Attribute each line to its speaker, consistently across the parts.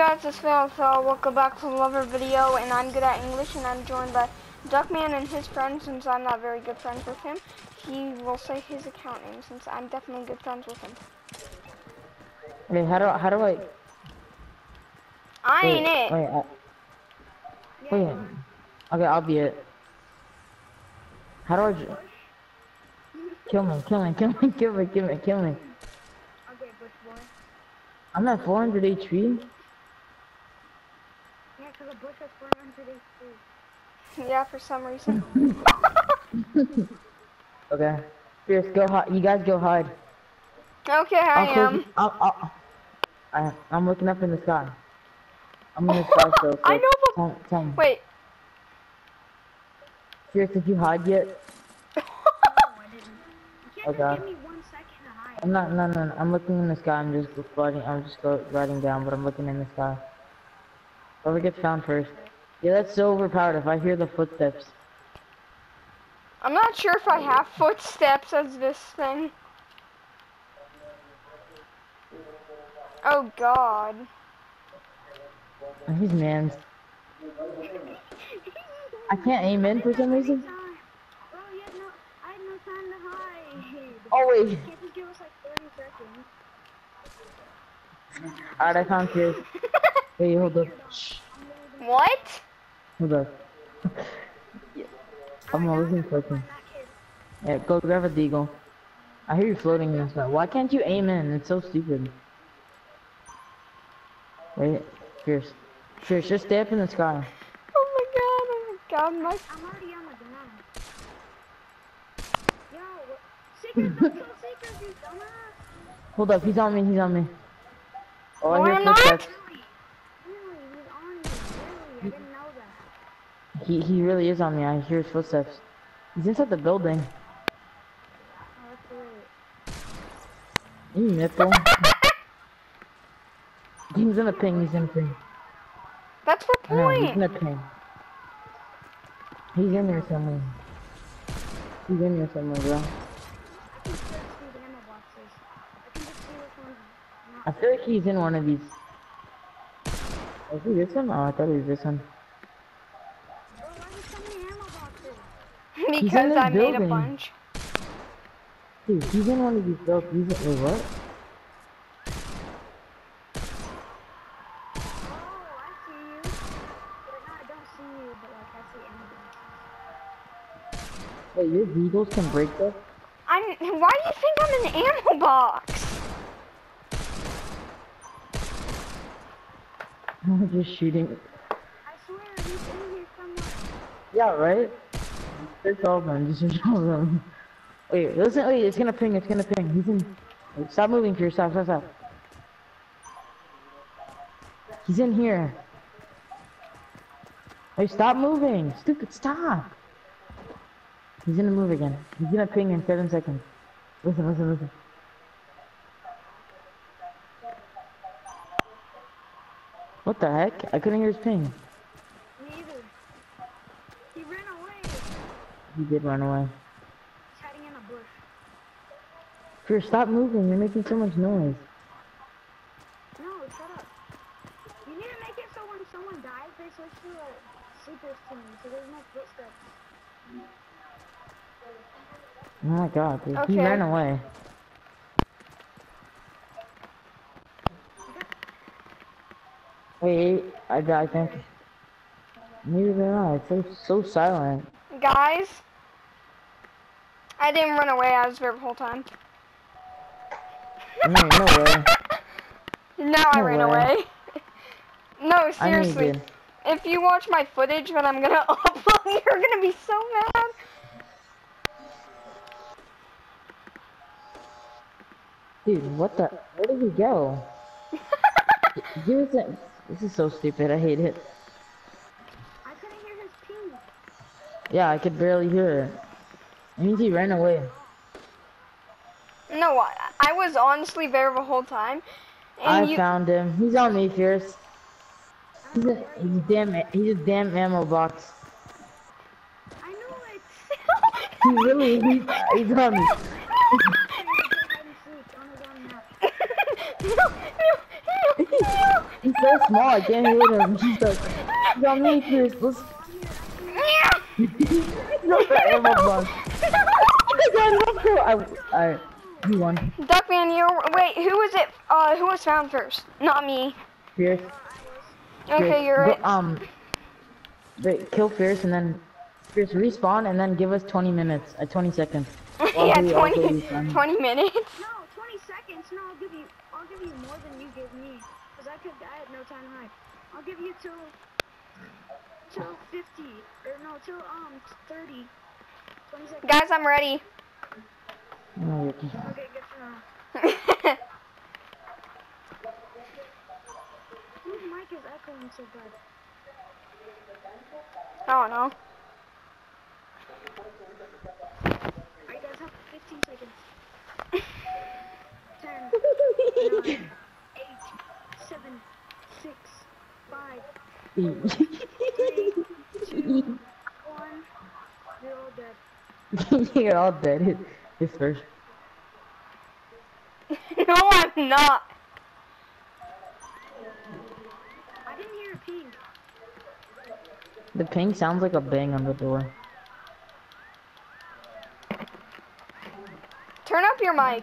Speaker 1: guys, it's Phil. So welcome back to another video, and I'm good at English, and I'm joined by Duckman and his friend. Since I'm not very good friends with him, he will say his account name. Since I'm definitely good friends with him.
Speaker 2: Wait, how do I, how do I?
Speaker 1: I
Speaker 2: Wait,
Speaker 1: ain't it.
Speaker 2: wait, I, wait. Okay, I'll be it. How do I? j- Kill me, kill me, kill me, kill me, kill me, kill me.
Speaker 3: Okay, Bush boy.
Speaker 2: I'm at 400 HP.
Speaker 3: Yeah, because a bush has 400 HP.
Speaker 1: Yeah, for some reason.
Speaker 2: Okay. Fierce, go hide. You guys go hide.
Speaker 1: Okay, I
Speaker 2: I'll close
Speaker 1: am.
Speaker 2: I'll, I'll, I, I'm looking up in the sky. I'm in the sky still.
Speaker 1: I know, but-
Speaker 2: Tell, tell me.
Speaker 1: Wait.
Speaker 2: Fierce, did you hide yet?
Speaker 3: No, I didn't. You can't
Speaker 2: Okay.
Speaker 3: just give me one second to hide.
Speaker 2: I'm not, no, no, no. I'm looking in the sky. I'm just gliding. I'm just go, gliding down, but I'm looking in the sky. Whoever gets found first. Yeah, that's so overpowered. If I hear the footsteps,
Speaker 1: I'm not sure if I have footsteps as this thing. Oh God.
Speaker 2: these mans. I can't aim in for some reason.
Speaker 3: Time. Bro, you had no, I had no time to hide.
Speaker 2: Oh wait.
Speaker 3: You can't just give us like 30 seconds.
Speaker 2: Alright, I found Fierce. Wait, hold up.
Speaker 1: What?
Speaker 2: Hold up. I'm not listening for him. Yeah, go grab a deagle. I hear you floating in the sky. Why can't you aim in? It's so stupid. Wait, Fierce. Fierce, just stay up in the sky.
Speaker 1: Oh my God. Oh my God. My
Speaker 3: I'm already on the ground. Yo, what- don't kill secret, you dumbass.
Speaker 2: Hold up, he's on me, he's on me. Oh,
Speaker 1: No,
Speaker 2: I hear
Speaker 1: I'm not.
Speaker 2: footsteps.
Speaker 3: Really? Really? He's on you. Really? I didn't know that.
Speaker 2: He, he really is on me. I hear his footsteps. He's inside the building.
Speaker 3: Oh, that's weird.
Speaker 2: You nipple. he's in a ping, he's in a ping.
Speaker 1: That's the
Speaker 2: I know, he's
Speaker 1: point.
Speaker 2: in a ping. He's in there somewhere. He's in there somewhere, bro.
Speaker 3: I can just see the ammo boxes. I can just see which one's.
Speaker 2: I feel like he's in one of these. Is he this one? Oh, I thought he was this one.
Speaker 3: Bro, why are there so many ammo boxes?
Speaker 2: in
Speaker 1: Because I made a bunch.
Speaker 2: Dude, he's in one of these built. He's in, wait, what?
Speaker 3: Oh, you. But no, I don't see you, but like I see ammo boxes.
Speaker 2: Wait, your deagles can break this?
Speaker 1: I'm. Why do you think I'm an ammo box?
Speaker 2: I'm just shooting.
Speaker 3: I swear, he's in here somewhere.
Speaker 2: Yeah, right? Just search all of them. Wait, listen. Wait, it's gonna ping. It's gonna ping. He's in. Wait, stop moving, Fear. Stop, stop, stop. He's in here. Hey, stop moving. Stupid, stop. He's gonna move again. He's gonna ping in seven seconds. Listen, listen, listen. What the heck? I couldn't hear his ping.
Speaker 3: Me either. He ran away.
Speaker 2: He did run away.
Speaker 3: He's hiding in a bush.
Speaker 2: Fear, stop moving. You're making so much noise.
Speaker 3: No, shut up. You need to make it so when someone dies, they switch to a sleeper's team, so there's no footsteps.
Speaker 2: Oh my god, dude. He ran away. Wait, I I think. Neither did I. It's so, so silent.
Speaker 1: Guys. I didn't run away. I was there the whole time.
Speaker 2: No, no way.
Speaker 1: Now I ran
Speaker 2: way.
Speaker 1: away. no,
Speaker 2: I know you
Speaker 1: seriously.
Speaker 2: did.
Speaker 1: If you watch my footage that I'm gonna upload, you're gonna be so mad.
Speaker 2: Dude, what the? Where did he go? Give us a, This is so stupid. I hate it.
Speaker 3: I couldn't hear his ping.
Speaker 2: Yeah, I could barely hear it. He ran away.
Speaker 1: No, I, I was honestly there the whole time. And
Speaker 2: I
Speaker 1: you,
Speaker 2: found him. He's on me, Fierce. He's a, he's a damn, he's a damn ammo box.
Speaker 3: I knew it.
Speaker 2: He really, he's, he's on me.
Speaker 3: On
Speaker 2: He's so small, I can't hit him. He's like, he's on me first. Let's not the ammo box. Let's go. I, I, you won.
Speaker 1: Duckman, you wait. Who was it? Uh, who was found first? Not me.
Speaker 2: Fierce.
Speaker 1: Okay,
Speaker 2: Fierce.
Speaker 1: you're
Speaker 2: Go-
Speaker 1: right.
Speaker 2: Um, wait, kill Fierce and then Fierce respawn and then give us 20 minutes, uh, 20 seconds.
Speaker 1: Yeah,
Speaker 2: we
Speaker 1: 20, 20 minutes.
Speaker 3: No, 20 seconds. No, I'll give you. I'll give you more than you give me, cause I could. I had no time to hide. I'll give you till till 50 or no till um 30. 20 seconds.
Speaker 1: Guys, I'm ready.
Speaker 2: Oh, you're-
Speaker 3: Okay, good to know. Whose mic is echoing so bad?
Speaker 1: oh no.
Speaker 3: Alright, guys, have 15 seconds. 10, 9, 8, 7, 6, 5, 3, 2, 1. You're all dead.
Speaker 2: You're all dead. His, his first.
Speaker 1: no, I'm not.
Speaker 3: I didn't hear a ping.
Speaker 2: The ping sounds like a bang on the door.
Speaker 1: Turn up your mic.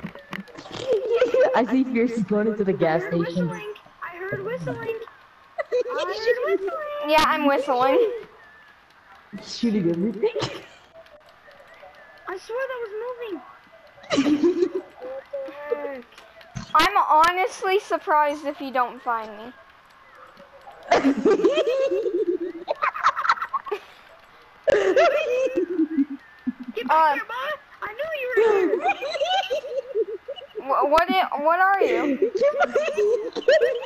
Speaker 2: I see Fierce going into the gas
Speaker 3: I
Speaker 2: station.
Speaker 3: whistling. I heard whistling. I heard whistling.
Speaker 1: Yeah, I'm whistling.
Speaker 2: Shooting everything.
Speaker 3: Swear that was moving. what the heck?
Speaker 1: I'm honestly surprised if you don't find me.
Speaker 3: Get
Speaker 1: Uh,
Speaker 3: here, bud. I knew you were here.
Speaker 1: What? What are you?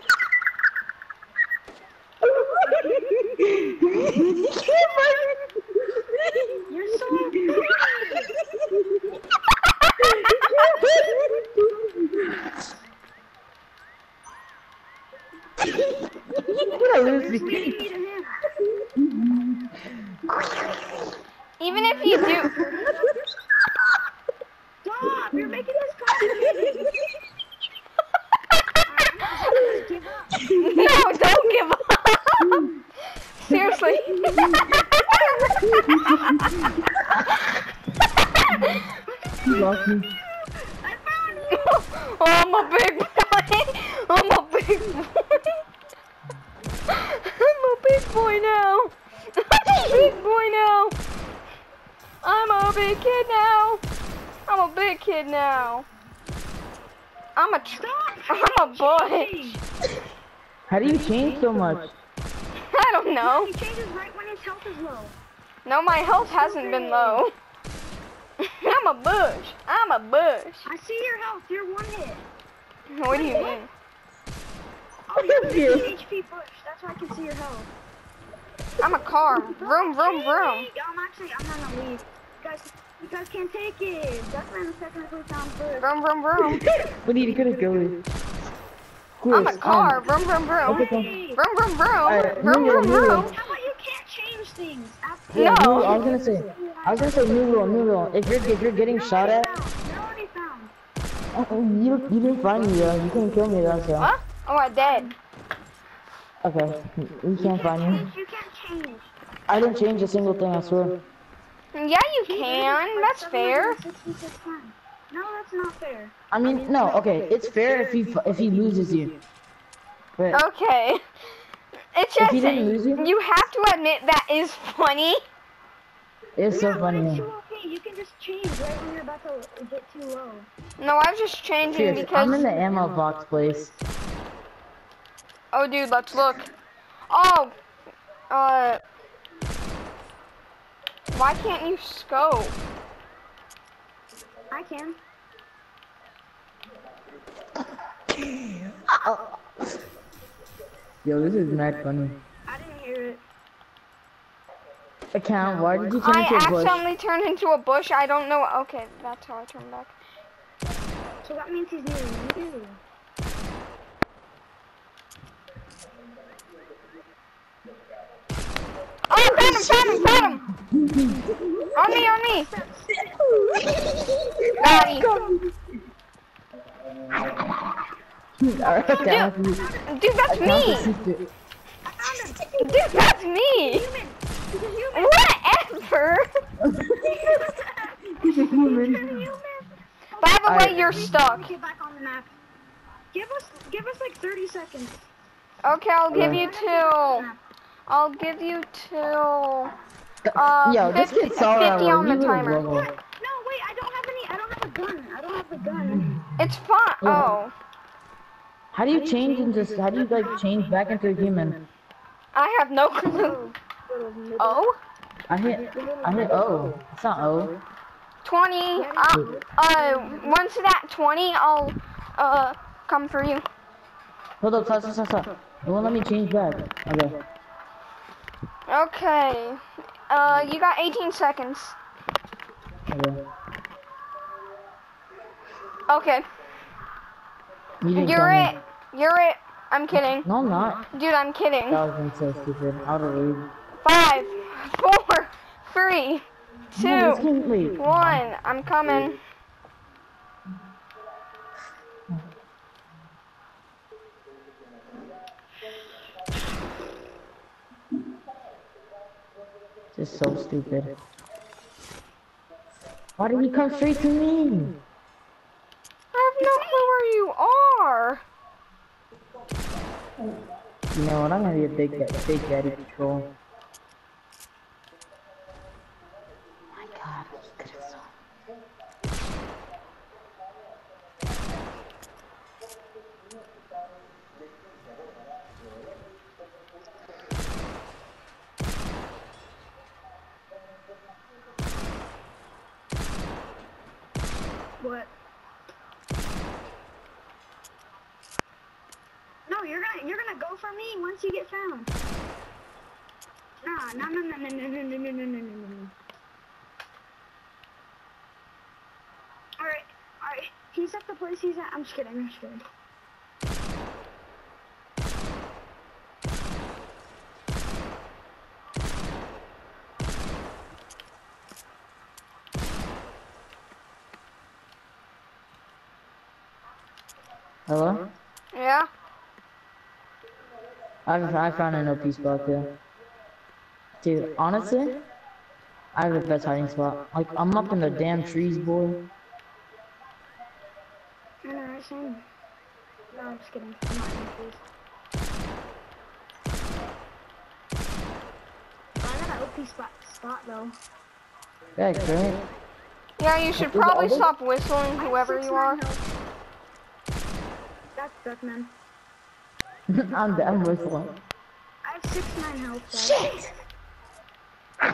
Speaker 3: You're so pretty.
Speaker 2: You're gonna lose
Speaker 3: You're
Speaker 2: me.
Speaker 3: leading me to him.
Speaker 1: Even if you do,
Speaker 3: Stop! You're making this complicated. Alright, I'm just gonna give up.
Speaker 1: no, don't give up. Seriously.
Speaker 2: You lost me.
Speaker 3: I found you.
Speaker 1: oh, I'm a big boy. I'm a big boy. I'm a big boy now. I'm a big boy now. I'm a big kid now. I'm a big kid now. I'm a tr- I'm a boy.
Speaker 2: How do you change so much?
Speaker 1: I don't know.
Speaker 3: He changes right when his health is low.
Speaker 1: No, my health hasn't been low. I'm a bush. I'm a bush.
Speaker 3: I see your health. You're one hit.
Speaker 1: What do you mean?
Speaker 3: Oh, you're 50 HP push. That's why I can see your health.
Speaker 1: I'm a car. Vroom, vroom, vroom.
Speaker 3: I'm actually, I'm gonna leave. You guys, you guys can't take it. That's why I'm technically found first.
Speaker 1: Vroom, vroom, vroom.
Speaker 2: We need to get a go.
Speaker 1: I'm a car. Um, vroom, vroom, vroom.
Speaker 2: Okay,
Speaker 1: Vroom, vroom, vroom.
Speaker 2: Alright,
Speaker 1: Vroom, vroom, vroom.
Speaker 3: how about you can't change things? After
Speaker 2: Yeah,
Speaker 1: No.
Speaker 2: new- I was gonna say. I was gonna say new rule, new rule. If you're if you're getting
Speaker 3: You're
Speaker 2: shot at,
Speaker 3: found. You're already found.
Speaker 2: uh, you you didn't find me though. You couldn't kill me though. So
Speaker 1: What? Oh, I dead.
Speaker 2: okay, we can't find you.
Speaker 3: You can't change.
Speaker 2: I didn't change a single thing. I swear.
Speaker 1: Yeah, you can. That's fair.
Speaker 3: No, that's not fair.
Speaker 2: I mean, no. Okay, it's fair if he if he loses you. But
Speaker 1: Okay. It's just
Speaker 2: he didn't lose you?
Speaker 1: you have to admit that is funny.
Speaker 2: It's so
Speaker 3: yeah, but it's
Speaker 2: funny.
Speaker 3: okay. You can just change right when you're about to get too low.
Speaker 1: No, I was just changing
Speaker 2: Cheers.
Speaker 1: because.
Speaker 2: I'm in the ammo box place.
Speaker 1: Oh, dude, let's look. Oh, uh, why can't you scope?
Speaker 3: I can.
Speaker 2: Yo, this is mad funny.
Speaker 3: I didn't hear it.
Speaker 2: Account. Why did you turn
Speaker 1: I
Speaker 2: into a bush?
Speaker 1: accidentally turned into a bush. I don't know. Okay, that's how I turned back.
Speaker 3: So that means he's near you.
Speaker 1: Oh, found him! Found him! Found him! On me! On me! Got him.
Speaker 2: Alright, okay,
Speaker 1: Yeah.
Speaker 2: I'll see you.
Speaker 1: Dude, that's me.
Speaker 2: secret.
Speaker 3: I found him.
Speaker 1: Dude, that's me.
Speaker 3: Human. He's a human.
Speaker 1: Whatever.
Speaker 2: He's a human.
Speaker 3: human.
Speaker 1: By the way,
Speaker 2: Alright.
Speaker 1: you're stuck.
Speaker 3: Get back on the map. Give us, give us like 30 seconds.
Speaker 1: Okay, I'll give
Speaker 2: Yeah.
Speaker 1: you two. I'll give you two. Uh,
Speaker 2: Yo, this
Speaker 1: 50
Speaker 2: kid's so
Speaker 1: 50 on the timer.
Speaker 2: robo.
Speaker 3: No, wait, I don't have any. I don't have a gun. I don't have a gun.
Speaker 1: It's fun.
Speaker 2: Yeah.
Speaker 1: Oh,
Speaker 2: How do you change into? How do you like change back into a human?
Speaker 1: I have no clue. Oh,
Speaker 2: I hit. I hit O. It's not O.
Speaker 1: 20. Uh, uh, once that 20, I'll uh come for you.
Speaker 2: Hold up, stop, stop, stop, stop. It won't let me change back. Okay.
Speaker 1: Okay. Uh, you got 18 seconds.
Speaker 2: Okay.
Speaker 1: Okay.
Speaker 2: You me.
Speaker 1: it. You're it. I'm kidding.
Speaker 2: No, I'm not.
Speaker 1: Dude, I'm kidding.
Speaker 2: That was so stupid. League.
Speaker 1: Five, four, three, two, one. I'm coming.
Speaker 2: This is so stupid. Why did he come straight to me?
Speaker 1: I have no clue where you are.
Speaker 2: You know what? I'm gonna be a big, big daddy patrol.
Speaker 3: What? No, you're gonna you're gonna go for me once you get found. Nah, no, no, no, no, no, no, no, no, no, no, no. All right, all right. He's at the place he's at. I'm just kidding. I'm just kidding.
Speaker 2: Hello?
Speaker 1: Yeah.
Speaker 2: I I found an OP spot too. Dude, honestly, I have the best hiding spot. Like, I'm up in the damn trees, boy.
Speaker 3: I know, right, same. No, I'm just kidding. I'm not in the I got an OP spot, spot though.
Speaker 2: Yeah, great.
Speaker 1: Yeah, you should probably stop whistling, whoever you
Speaker 3: nine
Speaker 1: are.
Speaker 3: Health. That's Duckman.
Speaker 2: I'm down whistling.
Speaker 3: I have six nine health. though.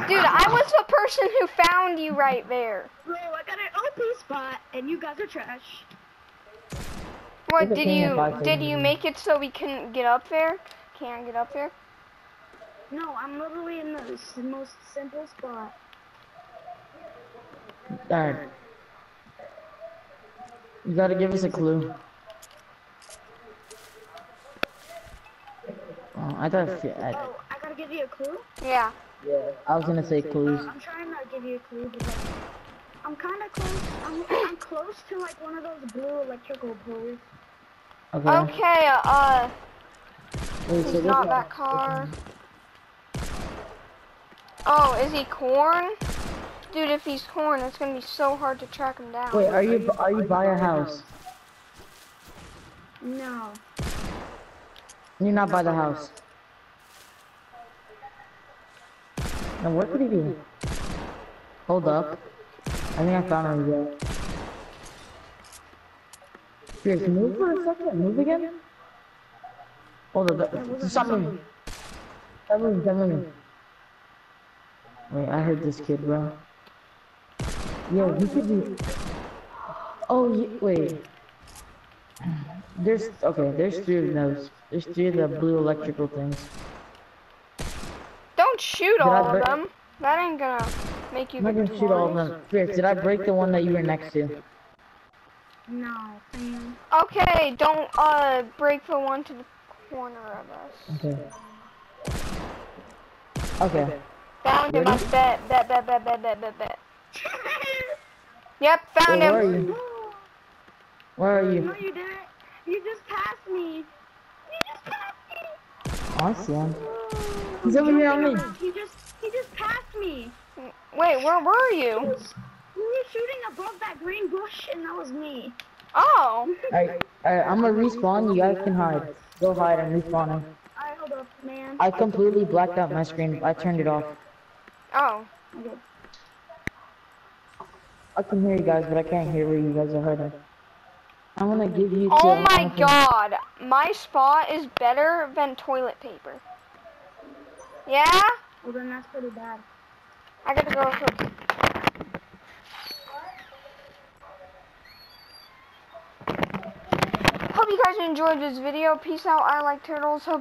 Speaker 1: Dude, I was the person who found you right there.
Speaker 3: Bro, I got an OP spot, and you guys are trash.
Speaker 1: What
Speaker 2: It's
Speaker 1: did you did you make it so we couldn't get up there? Can't get up there?
Speaker 3: No, I'm literally in the s- most simple spot.
Speaker 2: Alright. You gotta give us a clue. I thought. I,
Speaker 3: Oh, I gotta give you a clue?
Speaker 1: Yeah. Yeah.
Speaker 2: I was gonna say
Speaker 3: Uh,
Speaker 2: clues.
Speaker 3: I'm trying to give you a clue, but I'm kind of close. I'm, I'm close to like one of those blue electrical poles.
Speaker 2: Okay.
Speaker 1: Okay, uh,
Speaker 2: Wait, so
Speaker 1: he's
Speaker 2: this-
Speaker 1: not that car. Oh, is he corn? Dude, if he's corn, it's gonna be so hard to track him down.
Speaker 2: Wait, are you are you by a house?
Speaker 3: No.
Speaker 2: You're not by the house. Now what could he be? Hold up. I think I found him again. Pierce, move for a second. Move again. Hold up. Stop moving. Stop moving. Stop moving. Wait, I heard this kid, bro. Yo, he could be. Oh, ye- wait. There's okay. There's three of those. There's three of the blue electrical things.
Speaker 1: Don't shoot
Speaker 2: Did
Speaker 1: all of them. That ain't gonna make you
Speaker 2: I'm not gonna shoot all of them. Fierce, did I break the one that you were next to?
Speaker 3: No. Damn.
Speaker 1: Okay, don't uh break the one to the corner of us.
Speaker 2: Okay. Okay.
Speaker 1: Found him. I
Speaker 2: Ready?
Speaker 1: bet, bet, bet, bet, bet, bet, bet, bet. Yep, found
Speaker 2: Where are
Speaker 1: him.
Speaker 2: you? Where are
Speaker 3: no,
Speaker 2: you?
Speaker 3: you didn't. You just passed me. You just passed me.
Speaker 2: Oh, I see him. He's over here on me.
Speaker 3: He just he just passed me.
Speaker 1: Wait, where were
Speaker 3: He
Speaker 1: you?
Speaker 3: was, he was shooting above that green bush, and that was me.
Speaker 1: Oh.
Speaker 2: Alright, alright, I'm gonna respawn. You guys can hide. Go hide. I'm respawning.
Speaker 3: I hold up, man.
Speaker 2: I completely blacked out my screen. I turned it off.
Speaker 1: Oh.
Speaker 3: Okay.
Speaker 2: I can hear you guys, but I can't hear where you guys are hiding. I'm gonna give you.
Speaker 1: Oh
Speaker 2: till-
Speaker 1: my god. My spot is better than toilet paper. Yeah?
Speaker 3: Well, then that's pretty bad.
Speaker 1: I gotta go quick. Hope you guys enjoyed this video. Peace out. I like turtles. Hope